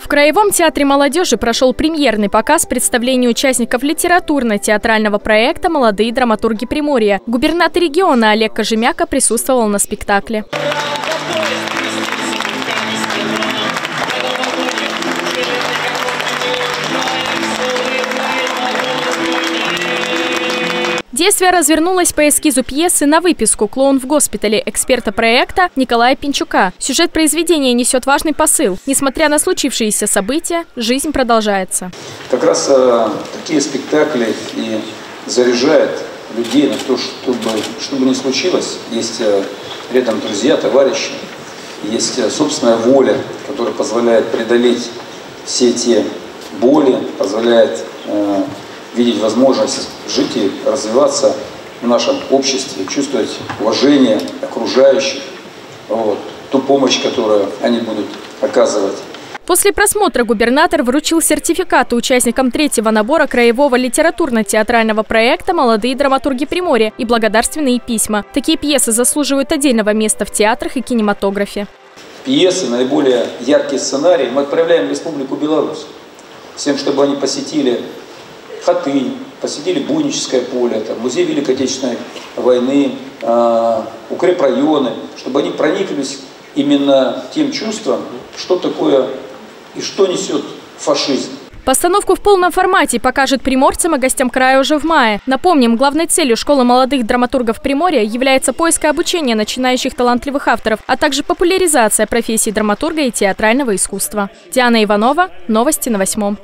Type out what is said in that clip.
В Краевом театре молодежи прошел премьерный показ представления участников литературно-театрального проекта «Молодые драматурги Приморья». Губернатор региона Олег Кожемяка присутствовал на спектакле. Действие развернулось по эскизу пьесы на выписку «Клоун в госпитале» эксперта проекта Николая Пинчука. Сюжет произведения несет важный посыл. Несмотря на случившиеся события, жизнь продолжается. Как раз э, такие спектакли и заряжают людей на то, чтобы, чтобы не случилось. Есть э, рядом друзья, товарищи, есть э, собственная воля, которая позволяет преодолеть все те боли, позволяет видеть возможность жить и развиваться в нашем обществе, чувствовать уважение окружающих, вот, ту помощь, которую они будут оказывать. После просмотра губернатор вручил сертификаты участникам третьего набора краевого литературно-театрального проекта «Молодые драматурги Приморья» и благодарственные письма. Такие пьесы заслуживают отдельного места в театрах и кинематографе. Пьесы, наиболее яркие сценарии мы отправляем в Республику Беларусь. Всем, чтобы они посетили Хатынь, посетили Буйническое поле, там, музей Великой Отечественной войны, э, укрепрайоны, чтобы они прониклись именно тем чувством, что такое и что несет фашизм. Постановку в полном формате покажет приморцам и гостям края уже в мае. Напомним, главной целью школы молодых драматургов Приморья является поиск и обучение начинающих талантливых авторов, а также популяризация профессии драматурга и театрального искусства. Диана Иванова, новости на восьмом.